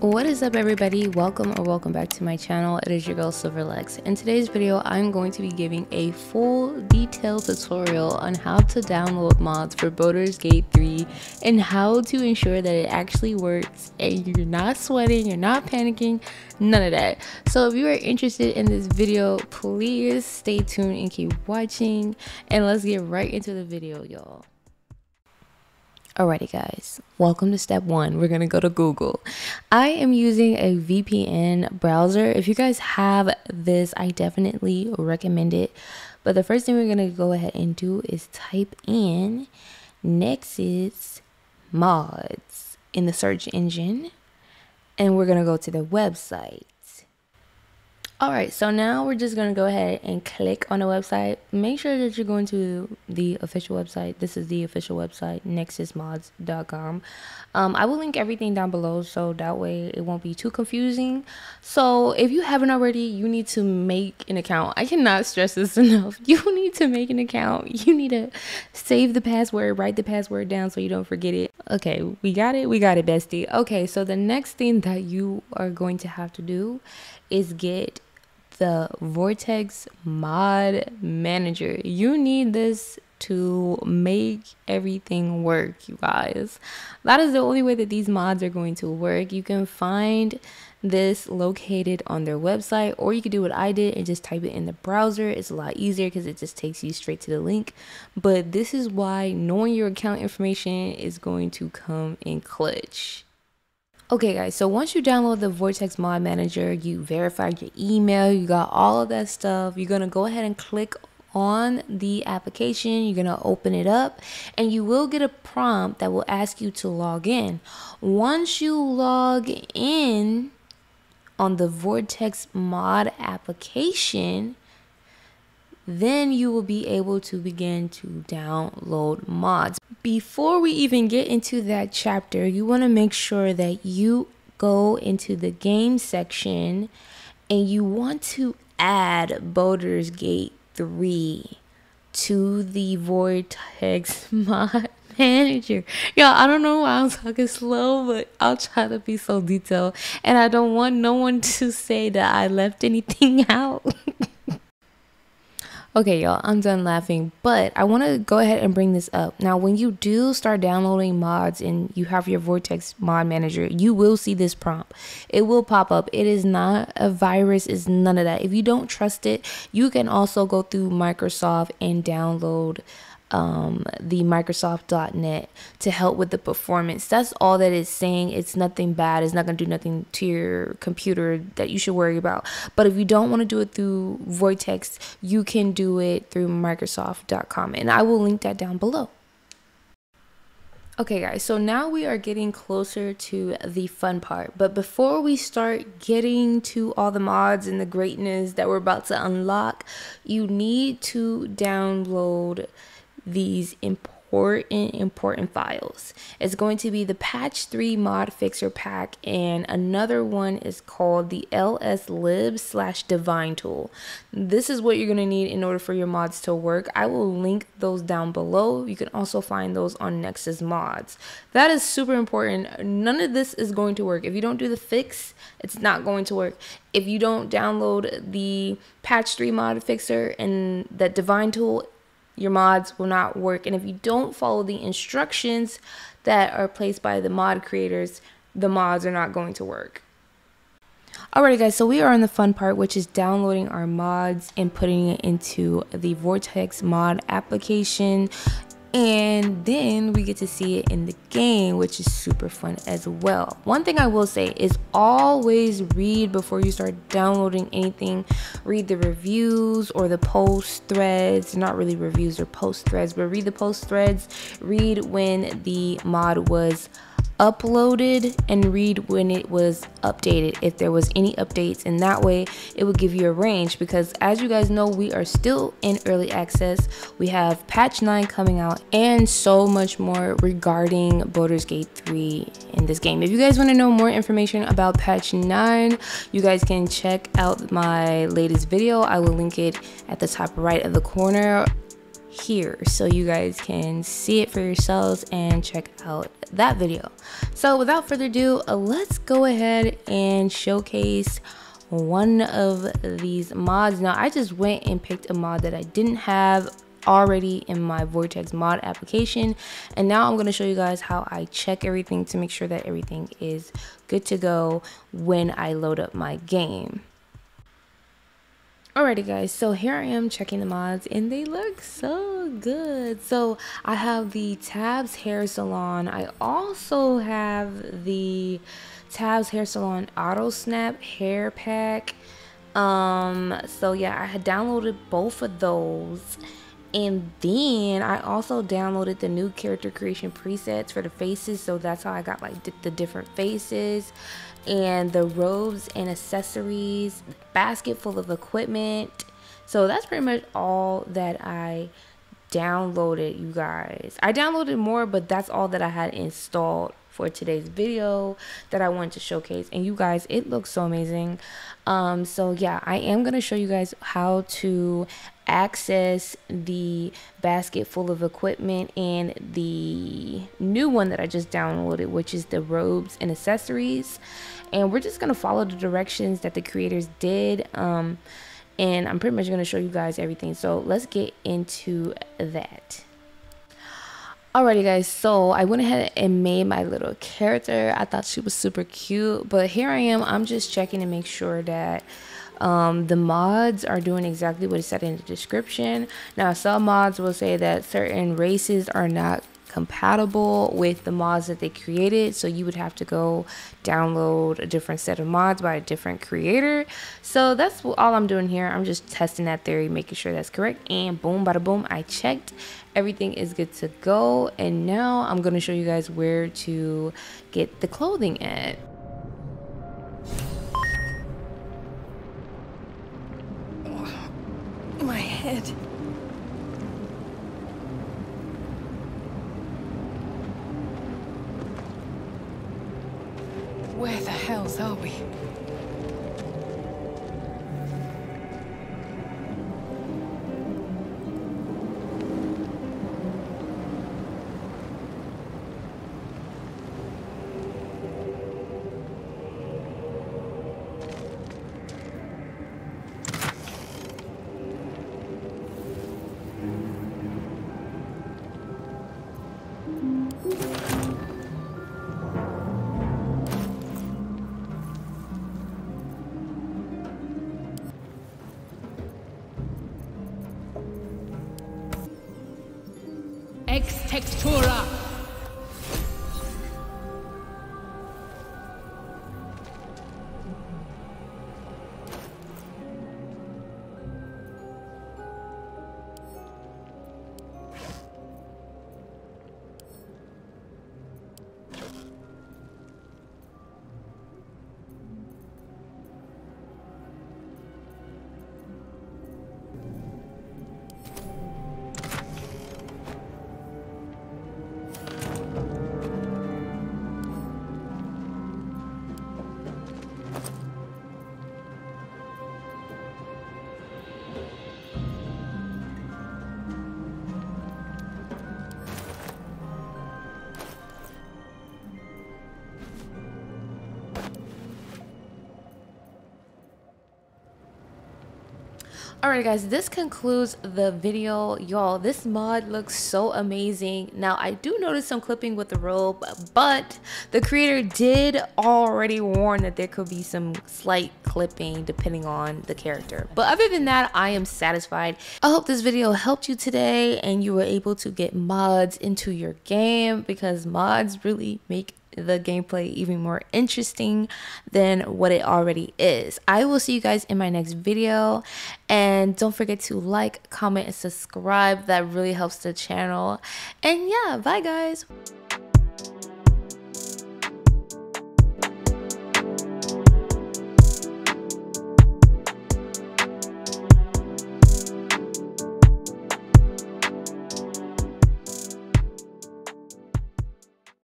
What is up everybody? Welcome or welcome back to my channel. It is your girl Silverlex. In today's video, I'm going to be giving a full detailed tutorial on how to download mods for Baldur's Gate 3 and how to ensure that it actually works and you're not sweating, you're not panicking, none of that. So if you are interested in this video, please stay tuned and keep watching and let's get right into the video, y'all. Alrighty guys, welcome to step one. We're gonna go to Google. I am using a VPN browser. If you guys have this, I definitely recommend it. But the first thing we're gonna go ahead and do is type in Nexus mods in the search engine. And we're gonna go to the website. All right, so now we're just gonna go ahead and click on the website. Make sure that you're going to the official website. This is the official website, nexusmods.com. Um, I will link everything down below so that way it won't be too confusing. So if you haven't already, you need to make an account. I cannot stress this enough. You need to make an account. You need to save the password, write the password down so you don't forget it. Okay, we got it. We got it, bestie. Okay, so the next thing that you are going to have to do is get the Vortex Mod Manager. You need this to make everything work, you guys. That is the only way that these mods are going to work. You can find this located on their website or you could do what I did and just type it in the browser. It's a lot easier because it just takes you straight to the link. But this is why knowing your account information is going to come in clutch. Okay guys, so once you download the Vortex Mod Manager, you verified your email, you got all of that stuff, you're to go ahead and click on the application, you're to open it up, and you will get a prompt that will ask you to log in. Once you log in on the Vortex Mod application, then you will be able to begin to download mods. Before we even get into that chapter, you want to make sure that you go into the game section and you want to add Baldur's Gate 3 to the Vortex mod manager. Y'all, I don't know why I'm talking slow, but I'll try to be so detailed. And I don't want no one to say that I left anything out. Okay, y'all, I'm done laughing, but I want to go ahead and bring this up. Now, when you do start downloading mods and you have your Vortex mod manager, you will see this prompt. It will pop up. It is not a virus, it's none of that. If you don't trust it, you can also go through Microsoft and download um, the Microsoft.net to help with the performance. That's all that it's saying. It's nothing bad. It's not going to do nothing to your computer that you should worry about. But if you don't want to do it through Vortex, you can do it through Microsoft.com. And I will link that down below. Okay, guys, so now we are getting closer to the fun part. But before we start getting to all the mods and the greatness that we're about to unlock, you need to download these important important files. It's going to be the patch 3 mod fixer pack and another one is called the lslib slash divine tool. This is what you're going to need in order for your mods to work. I will link those down below. You can also find those on nexus mods. That is super important. None of this is going to work. If you don't do the fix it's not going to work. If you don't download the patch 3 mod fixer and that divine tool your mods will not work. And if you don't follow the instructions that are placed by the mod creators, the mods are not going to work. Alrighty guys, so we are on the fun part, which is downloading our mods and putting it into the Vortex mod application and then we get to see it in the game which is super fun as well. One thing i will say is always read before you start downloading anything. Read the reviews or the post threads. Not really reviews or post threads but read the post threads. Read when the mod was uploaded and read when it was updated. If there was any updates and that way it would give you a range because as you guys know we are still in early access. We have patch 9 coming out and so much more regarding Baldur's Gate 3 in this game. If you guys want to know more information about patch 9 you guys can check out my latest video. I will link it at the top right of the corner here so you guys can see it for yourselves and check out that video. So without further ado, let's go ahead and showcase one of these mods. Now I just went and picked a mod that I didn't have already in my Vortex mod application and now I'm going to show you guys how I check everything to make sure that everything is good to go when I load up my game. Alrighty guys, so here I am checking the mods and they look so good. So I have the Tav's Hair Salon. I also have the Tav's Hair Salon Auto Snap Hair Pack. Um, so yeah, I had downloaded both of those. And then I also downloaded the new character creation presets for the faces. So that's how I got like the different faces and the robes and accessories, basket full of equipment. So that's pretty much all that I downloaded, you guys. I downloaded more, but that's all that I had installed for today's video that I wanted to showcase. And you guys, it looks so amazing. Um, so yeah, I am going to show you guys how to access the basket full of equipment and the new one that I just downloaded, which is the robes and accessories. And we're just going to follow the directions that the creators did. Um, and I'm pretty much going to show you guys everything. So let's get into that. Alrighty guys, so I went ahead and made my little character. I thought she was super cute, but here I am. I'm just checking to make sure that um, the mods are doing exactly what it said in the description. Now, some mods will say that certain races are not compatible with the mods that they created. So you would have to go download a different set of mods by a different creator. So that's all i'm doing here. I'm just testing that theory making sure that's correct. And boom bada boom i checked. Everything is good to go. And now i'm going to show you guys where to get the clothing at. My head Hells are we? Ex Textura. Alright guys, this concludes the video. Y'all, this mod looks so amazing. Now, I do notice some clipping with the robe, but the creator did already warn that there could be some slight clipping depending on the character. But other than that, I am satisfied. I hope this video helped you today and you were able to get mods into your game because mods really make the gameplay even more interesting than what it already is. I will see you guys in my next video and don't forget to like, comment, and subscribe. That really helps the channel. And yeah, bye guys.